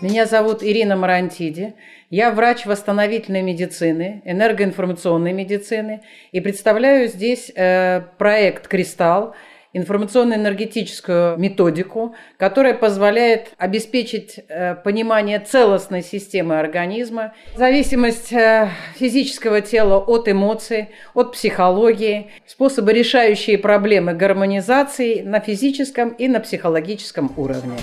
Меня зовут Ирина Марантиди. Я врач восстановительной медицины, энергоинформационной медицины и представляю здесь э, проект «Кристалл», информационно-энергетическую методику, которая позволяет обеспечить э, понимание целостной системы организма, зависимость э, физического тела от эмоций, от психологии, способы, решающие проблемы гармонизации на физическом и на психологическом уровне.